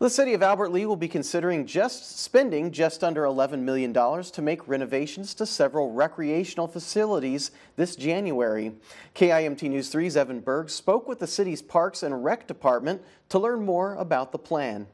The city of Albert Lea will be considering just spending just under $11 million to make renovations to several recreational facilities this January. KIMT News 3's Evan Berg spoke with the city's Parks and Rec Department to learn more about the plan.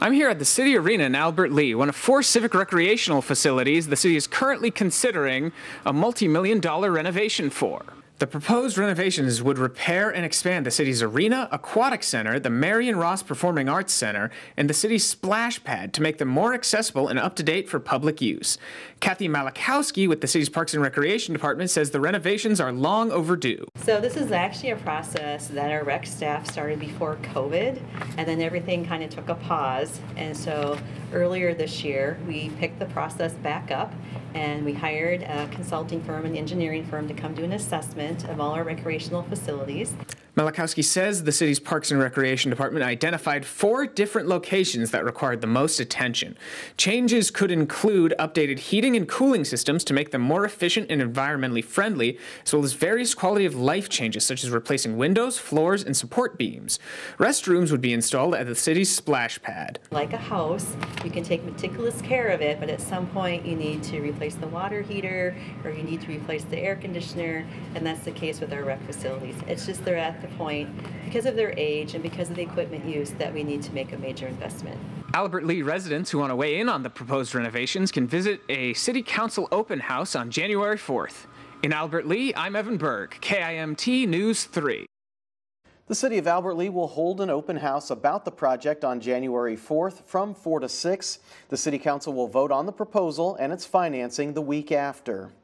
I'm here at the City Arena in Albert Lea, one of four civic recreational facilities the city is currently considering a multi-million dollar renovation for. The proposed renovations would repair and expand the city's arena, aquatic center, the Marion Ross Performing Arts Center, and the city's splash pad to make them more accessible and up to date for public use. Kathy Malakowski with the city's Parks and Recreation Department says the renovations are long overdue. So this is actually a process that our rec staff started before COVID, and then everything kind of took a pause. And so earlier this year, we picked the process back up and we hired a consulting firm, an engineering firm, to come do an assessment of all our recreational facilities. Malakowski says the city's Parks and Recreation Department identified four different locations that required the most attention. Changes could include updated heating and cooling systems to make them more efficient and environmentally friendly, as well as various quality of life changes such as replacing windows, floors, and support beams. Restrooms would be installed at the city's splash pad. Like a house, you can take meticulous care of it, but at some point you need to replace the water heater or you need to replace the air conditioner, and that's the case with our rec facilities. It's just they're at the point, because of their age and because of the equipment use, that we need to make a major investment. Albert Lea residents who want to weigh in on the proposed renovations can visit a City Council open house on January 4th. In Albert Lea, I'm Evan Berg, KIMT News 3. The City of Albert Lea will hold an open house about the project on January 4th from 4 to 6. The City Council will vote on the proposal and its financing the week after.